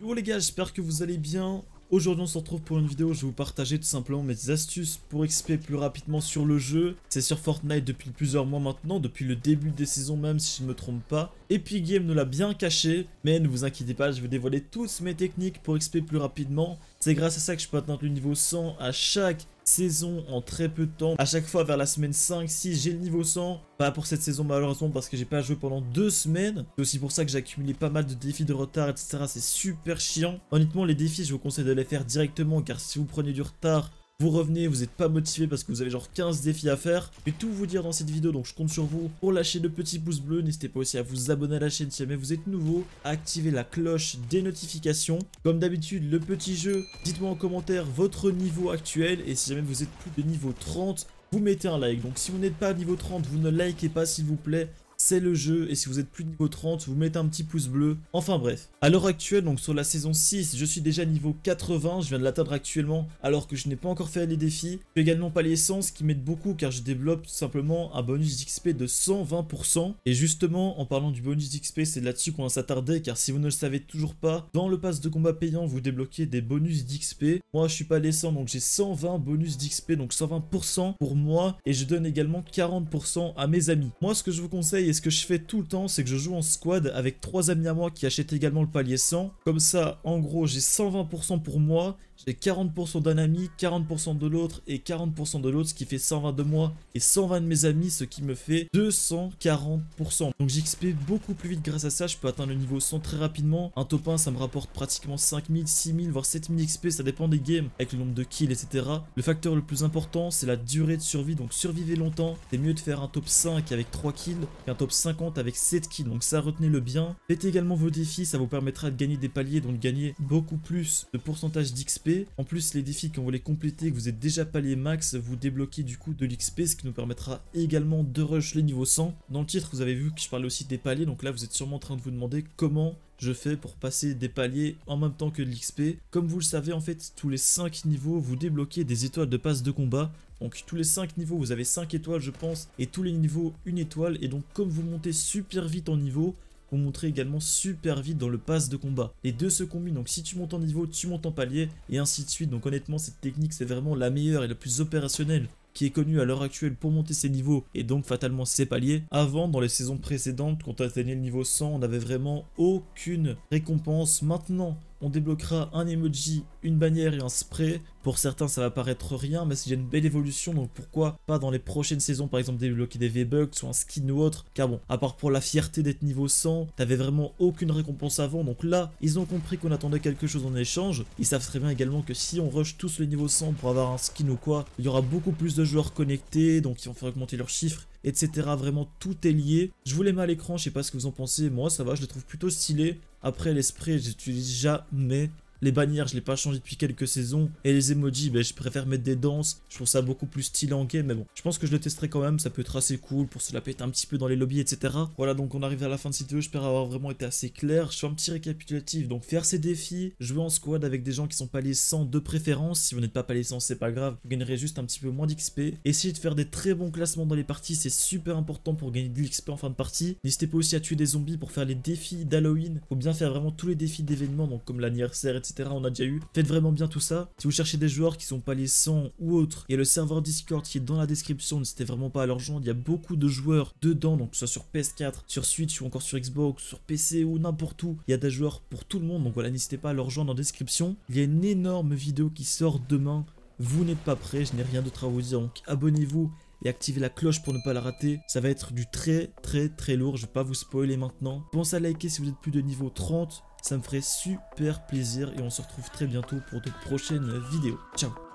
Bon les gars, j'espère que vous allez bien. Aujourd'hui on se retrouve pour une vidéo je vais vous partager tout simplement mes astuces pour XP plus rapidement sur le jeu. C'est sur Fortnite depuis plusieurs mois maintenant, depuis le début des saisons même si je ne me trompe pas. Epic Game nous l'a bien caché, mais ne vous inquiétez pas, je vais dévoiler toutes mes techniques pour XP plus rapidement. C'est grâce à ça que je peux atteindre le niveau 100 à chaque saison en très peu de temps. À chaque fois vers la semaine 5, 6, j'ai le niveau 100. Pas pour cette saison malheureusement parce que j'ai pas joué pendant deux semaines. C'est aussi pour ça que j'ai accumulé pas mal de défis de retard, etc. C'est super chiant. Honnêtement, les défis, je vous conseille de les faire directement car si vous prenez du retard, vous revenez, vous n'êtes pas motivé parce que vous avez genre 15 défis à faire. Je vais tout vous dire dans cette vidéo, donc je compte sur vous pour lâcher le petit pouce bleu. N'hésitez pas aussi à vous abonner à la chaîne si jamais vous êtes nouveau, à activer la cloche des notifications. Comme d'habitude, le petit jeu, dites-moi en commentaire votre niveau actuel et si jamais vous êtes plus de niveau 30, vous mettez un like. Donc si vous n'êtes pas à niveau 30, vous ne likez pas s'il vous plaît c'est le jeu. Et si vous êtes plus niveau 30, vous mettez un petit pouce bleu. Enfin bref. À l'heure actuelle, donc sur la saison 6, je suis déjà niveau 80. Je viens de l'atteindre actuellement alors que je n'ai pas encore fait les défis. Je également pas les sens qui m'aident beaucoup car je développe tout simplement un bonus d'XP de 120%. Et justement, en parlant du bonus d'XP, c'est là-dessus qu'on va s'attarder car si vous ne le savez toujours pas, dans le pass de combat payant, vous débloquez des bonus d'XP. Moi, je suis pas les 100 donc j'ai 120 bonus d'XP, donc 120% pour moi. Et je donne également 40% à mes amis. Moi, ce que je vous conseille et ce que je fais tout le temps, c'est que je joue en squad avec trois amis à moi qui achètent également le palier 100. Comme ça, en gros, j'ai 120% pour moi j'ai 40% d'un ami, 40% de l'autre et 40% de l'autre, ce qui fait 120 de moi et 120 de mes amis, ce qui me fait 240%. Donc j'XP beaucoup plus vite grâce à ça, je peux atteindre le niveau 100 très rapidement. Un top 1, ça me rapporte pratiquement 5000, 6000, voire 7000 XP, ça dépend des games, avec le nombre de kills, etc. Le facteur le plus important, c'est la durée de survie, donc survivez longtemps. C'est mieux de faire un top 5 avec 3 kills qu'un top 50 avec 7 kills, donc ça retenez-le bien. Faites également vos défis, ça vous permettra de gagner des paliers, donc gagner beaucoup plus de pourcentage d'XP en plus, les défis, quand vous les complétez, que vous êtes déjà palier max, vous débloquez du coup de l'XP, ce qui nous permettra également de rush les niveaux 100. Dans le titre, vous avez vu que je parlais aussi des paliers, donc là, vous êtes sûrement en train de vous demander comment je fais pour passer des paliers en même temps que de l'XP. Comme vous le savez, en fait, tous les 5 niveaux, vous débloquez des étoiles de passe de combat. Donc tous les 5 niveaux, vous avez 5 étoiles, je pense, et tous les niveaux, une étoile. Et donc, comme vous montez super vite en niveau, vous montrer également super vite dans le pass de combat. Les deux se combinent, donc si tu montes en niveau, tu montes en palier, et ainsi de suite. Donc honnêtement, cette technique, c'est vraiment la meilleure et la plus opérationnelle qui est connue à l'heure actuelle pour monter ses niveaux et donc fatalement ses paliers. Avant, dans les saisons précédentes, quand on atteignait le niveau 100, on n'avait vraiment aucune récompense. Maintenant, on débloquera un emoji, une bannière et un spray. Pour certains, ça va paraître rien, mais c'est une belle évolution, donc pourquoi pas dans les prochaines saisons, par exemple, débloquer des V-Bucks ou un skin ou autre. Car bon, à part pour la fierté d'être niveau 100, t'avais vraiment aucune récompense avant, donc là, ils ont compris qu'on attendait quelque chose en échange. Ils savent très bien également que si on rush tous le niveau 100 pour avoir un skin ou quoi, il y aura beaucoup plus de joueurs connectés, donc ils vont faire augmenter leurs chiffres etc. Vraiment, tout est lié. Je vous les mets à l'écran, je sais pas ce que vous en pensez. Moi, ça va, je les trouve plutôt stylés. Après, les sprays, j'utilise jamais. Les bannières, je l'ai pas changé depuis quelques saisons. Et les emojis, ben, je préfère mettre des danses. Je trouve ça beaucoup plus stylé en game. Mais bon, je pense que je le testerai quand même. Ça peut être assez cool pour se la péter un petit peu dans les lobbies, etc. Voilà, donc on arrive à la fin de cette vidéo. J'espère avoir vraiment été assez clair. Je fais un petit récapitulatif. Donc faire ces défis, jouer en squad avec des gens qui sont pas les 100 de préférence. Si vous n'êtes pas les 100, c'est pas grave. Vous gagnerez juste un petit peu moins d'XP. Essayez de faire des très bons classements dans les parties. C'est super important pour gagner de l'XP en fin de partie. N'hésitez pas aussi à tuer des zombies pour faire les défis d'Halloween. Faut bien faire vraiment tous les défis d'événements. Donc comme l'anniversaire, etc. On a déjà eu. Faites vraiment bien tout ça. Si vous cherchez des joueurs qui sont pas les 100 ou autres, il y a le serveur Discord qui est dans la description. N'hésitez vraiment pas à leur rejoindre. Il y a beaucoup de joueurs dedans, donc ce soit sur PS4, sur Switch ou encore sur Xbox, sur PC ou n'importe où. Il y a des joueurs pour tout le monde. Donc voilà, n'hésitez pas à leur rejoindre en description. Il y a une énorme vidéo qui sort demain. Vous n'êtes pas prêts, je n'ai rien d'autre à vous dire. Donc abonnez-vous et activez la cloche pour ne pas la rater. Ça va être du très très très lourd, je vais pas vous spoiler maintenant. Pensez à liker si vous êtes plus de niveau 30, ça me ferait super plaisir et on se retrouve très bientôt pour de prochaines vidéos. Ciao